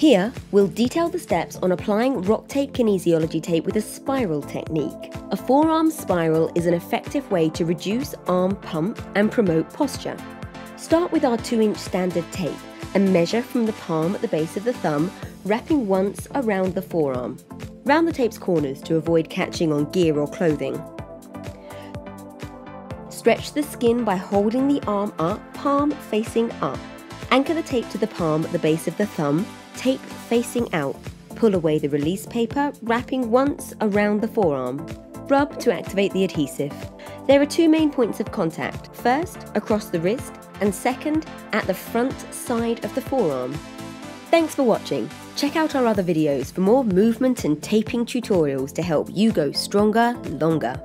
Here, we'll detail the steps on applying Rocktape kinesiology tape with a spiral technique. A forearm spiral is an effective way to reduce arm pump and promote posture. Start with our 2 inch standard tape and measure from the palm at the base of the thumb, wrapping once around the forearm. Round the tape's corners to avoid catching on gear or clothing. Stretch the skin by holding the arm up, palm facing up. Anchor the tape to the palm at the base of the thumb tape facing out. Pull away the release paper, wrapping once around the forearm. Rub to activate the adhesive. There are two main points of contact. First, across the wrist, and second, at the front side of the forearm. Thanks for watching. Check out our other videos for more movement and taping tutorials to help you go stronger longer.